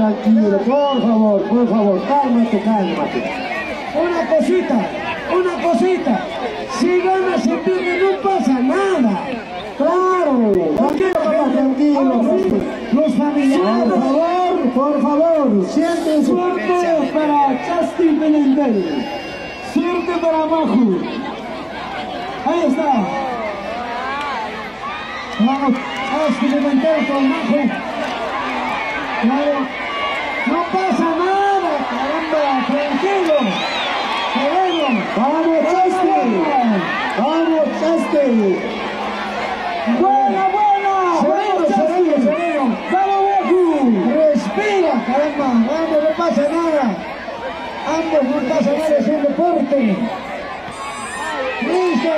tranquilo, por favor, por favor, cálmate, cálmate. Una cosita, una cosita. Si gana, si pierde, no pasa nada. Claro, tranquilo, papá, tranquilo. Los familiares. Por favor, por favor, siéntense. Suerte para Justin Belentel. Suerte para Maju. Ahí está. Vamos, Justin Belentel con Maju. Claro. No pasa nada, caramba, tranquilo. Sereno. Vamos, Justin. Vamos, Justin. Buena, buena. Sereno, sereno. Vamos, Maju. Respira, caramba, vamos, no pasa nada. Ambos no pasa nada, es un deporte. Listo,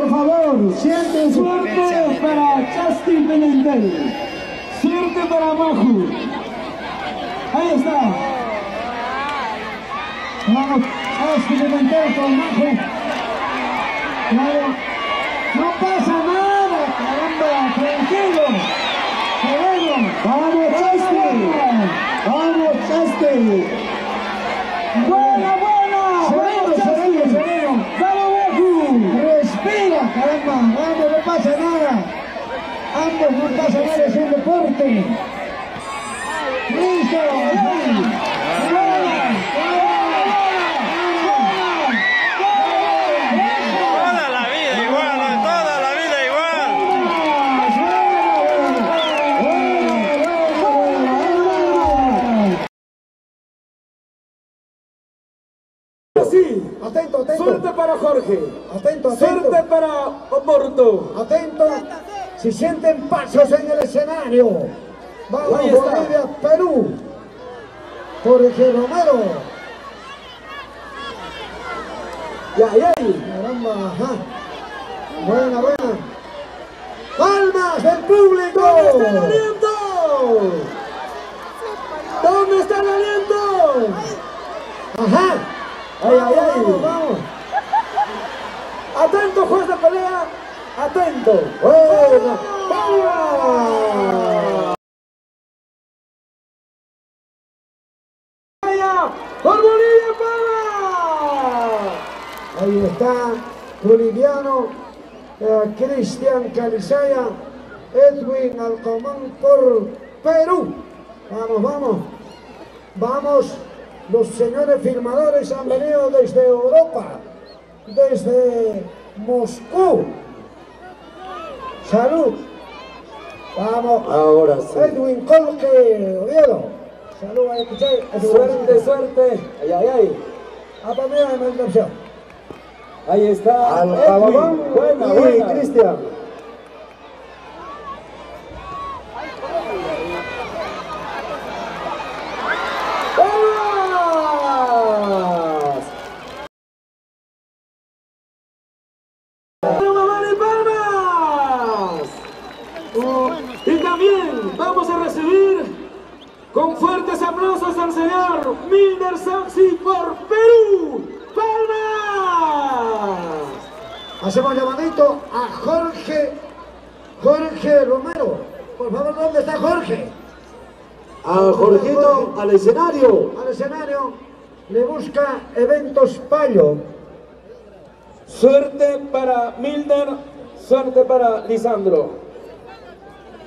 Por favor, siéntense. Suerte para Justin Belentel. Suerte para Maju. Ahí está. Vamos, Justin Belentel con Maju. Claro. No pasa nada, caramba, tranquilo. Sereno. Vamos, Justin. Vamos, Justin. Buena, buena. Sereno, Vamos, sereno, Justin. sereno. Vamos, Maju. Vamos, no pasa nada. Ambos no pasa nada, es un deporte. Listo, Atento, atento. Suerte para Jorge. Atento, atento. Suerte para Oporto. Atento. Si sienten pasos en el escenario. Vamos. Bolivia, Perú. Jorge Romero. Ya, ya, ya. Caramba, ajá. Buena, buena. ¡Palmas del público! ¿Dónde está el aliento? ¿Dónde está el aliento? Ajá. Ay, ay, ay. Vamos, vamos. Atento, juez de pelea. Atento. Buena. ¡Vamos! ¡Vaya! ¡Por Bolivia, para! Ahí está, boliviano, eh, Cristian Calizaya, Edwin Alcomán por Perú. Vamos, vamos. Vamos, los señores firmadores han venido desde Europa, desde Moscú. Salud. Vamos. Ahora sí. Edwin Colque, Oviedo. Salud, ahí escuché. Suerte, suerte. Ay, ay, ay. A Pamela de. Ahí está. Al Edwin. Buena. Cristian. ¡Palmas! ¡Una mano y palmas! Y también vamos a recibir con fuertes aplausos al señor Milner Saxi por Perú. ¡Palmas! Hacemos llamadito a Jorge, Jorge Romero. Por favor, ¿dónde está Jorge? A Jorgito al escenario. Al escenario le busca eventos Payo. Suerte para Milner, suerte para Lisandro.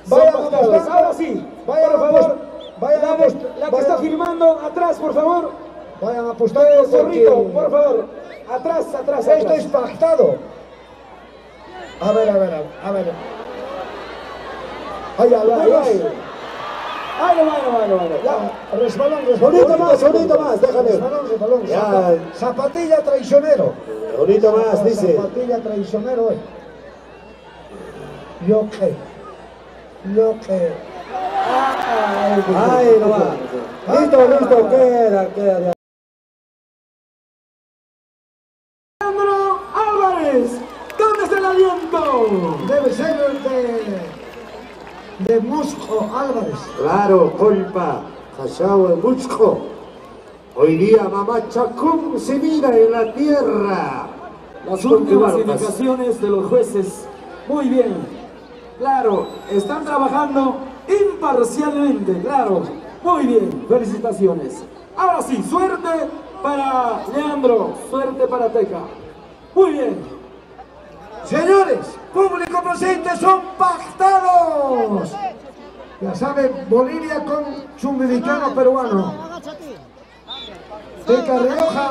Apostando. Ahora sí, Vayan por favor, vayan apost- la que está firmando atrás, por favor. Vayan apostando Zorrito, porque por favor, atrás, atrás, esto atrás. es pactado. A ver, a ver, a ver. Ay, ay, ay, ay. Ay, no, no, no, no, no. Ya, resbalón, resbalón. Bonito más, bonito más, déjame. Resbalón, resbalón. Ya. Zapa- Zapatilla traicionero. Bonito más, dice. Zapatilla traicionero. eh. Yo qué. Yo qué. Ay, no va. Listo, listo, queda, queda. ya. Alejandro Álvarez, ¿dónde está el aliento? Debe ser el de de Musco Álvarez. Claro, colpa, Callao de Busco. Hoy día Mamá Chacún se mira en la tierra. Las últimas indicaciones de los jueces. Muy bien. Claro, están trabajando imparcialmente, claro. Muy bien, felicitaciones. Ahora sí, suerte para Leandro, suerte para Teca. Muy bien. Señores, público presente, son pactados. Ya saben, Bolivia con sudamericano peruano. Teca Rioja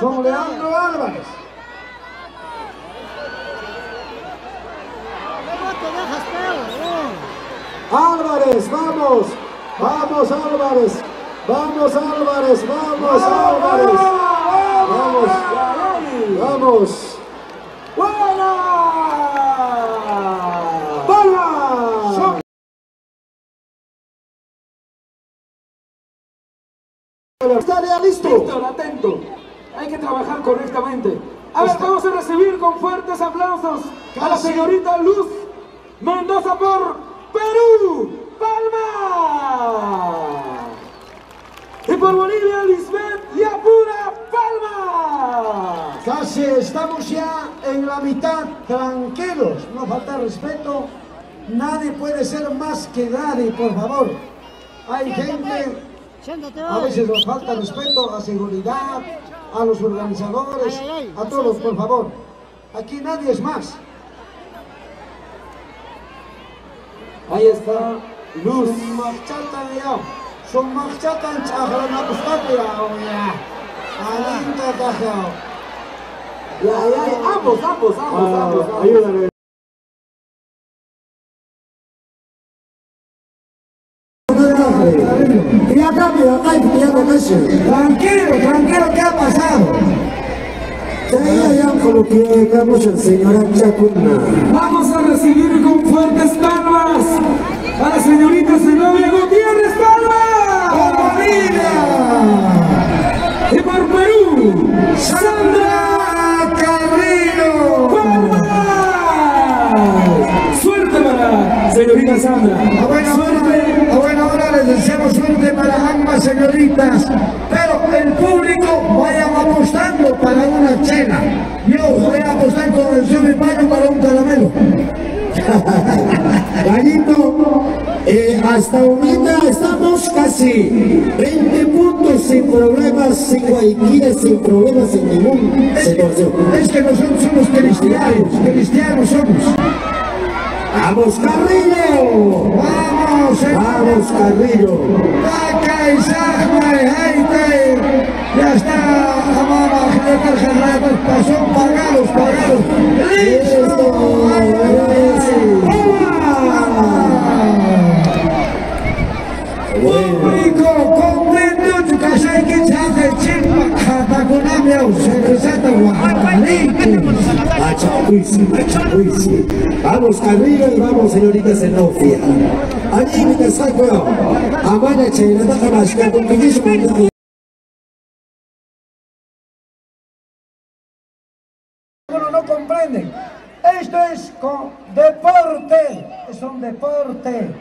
con Leandro Álvarez. Álvarez, vamos, vamos Álvarez, vamos Álvarez, vamos Álvarez, vamos, vamos. ¡Buena! ¡Bola! Estaría listo. Víctor, atento. Hay que trabajar correctamente. A ver, vamos a recibir con fuertes aplausos a la señorita Luz Mendoza por Perú. ¡Palma! Y por Bolivia, Lisbeth Yapura. ¡Palma! Casi estamos ya en la mitad, tranquilos, no falta respeto. Nadie puede ser más que nadie, por favor. Hay gente, a veces nos falta respeto a seguridad, a los organizadores, a todos, por favor. Aquí nadie es más. Ahí está Luz. Ya, ya, ya. Ya, ya, ya. Ambos, ambos, ambos, ambos. ambos. Ayúdame. Ya acá ya Tranquilo, tranquilo, ¿qué ha pasado? Ya, ya coloquemos al señor Chacuna. Vamos a recibir con fuertes palmas a la señorita Zenobia Gutiérrez Palma. Bolivia! Y por Perú, Sandra ¡Sandra Carrillo! Palma. Suerte para señorita Sandra. A buena hora, a buena hora les deseamos suerte para ambas señoritas, pero el público vaya apostando para una cena. Yo voy a apostar con el sub paño para un caramelo. Gallito, eh, hasta ahorita estamos casi 20 puntos sin problemas, sin guayquines, sin problemas, sin ningún situación. Es que nosotros somos cristianos, cristianos somos. ¡Vamos, Carrillo! Vamos, eh. ¡Vamos, Carrillo! Ya está, amaba, jata kunamia, useresata, guajalito. Achapuisi, achapuisi. Vamos, Carrillo, y vamos, señorita Zenofia. Allí me saco. Amana, mashka, con piquismo, Bueno, no comprenden. Esto es con deporte, es un deporte.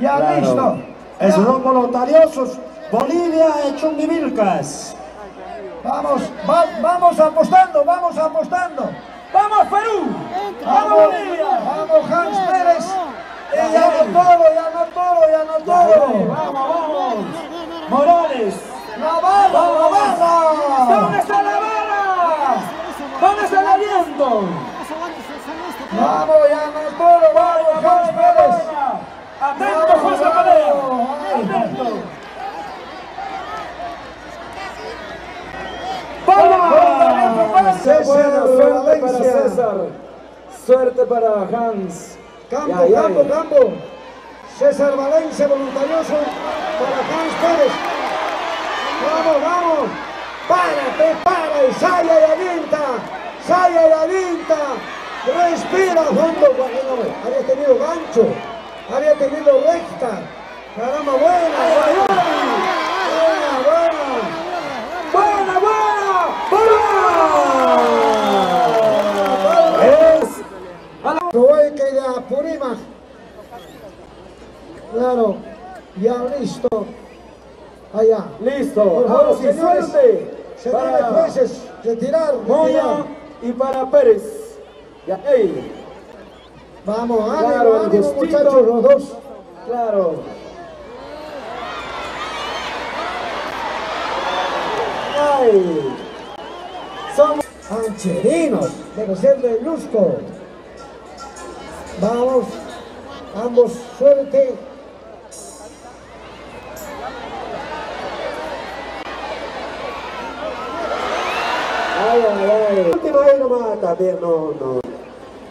Ya listo. Es son voluntariosos. Bolivia hecho un Mivilcas. Vamos, va- vamos apostando, vamos apostando. ¡Vamos Perú! ¡Vamos Bolivia! Vamos Hans Pérez. Ya no todo, ya no todo, ya no todo. ¡Vamos, vamos! ¡Morales! César suerte para. César! ¡Suerte para Hans! Campo, Ya, ya, campo, ya. campo. César Valencia, voluntarioso para Hans Pérez. Vamos, vamos. Párate, para y saya y avienta. Saya y avienta. Respira no, había tenido gancho. Había tenido recta. Caramba, buena. Buena, buena. ¡Buena, buena! ¡Buena! Es a la Provoque de Apurímac. Claro, ya listo. Allá. Listo. Por Ahora favor, sí, señores, suerte. se Para jueces retirar. Moya y para Pérez. Ya, ey. Vamos, ánimo, Claro, ánimo, gustito. muchachos, los dos. Claro. Ay. Somos Ancherinos, debe ser de Lusco. Vamos, ambos suerte. Ay, ay, ahí nomás también, no, no.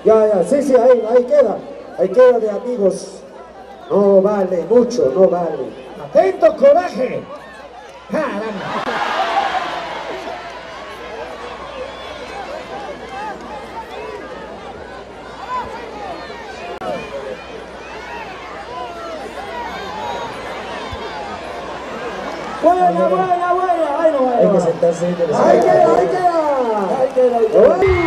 Ya, ya, sí, sí, ahí, ahí queda. Ahí queda de amigos. No vale mucho, no vale. Atento, coraje. Caramba. buena, buena, buena. Ay, no, Hay no. que sentarse ahí. Ahí queda, ahí queda. Ahí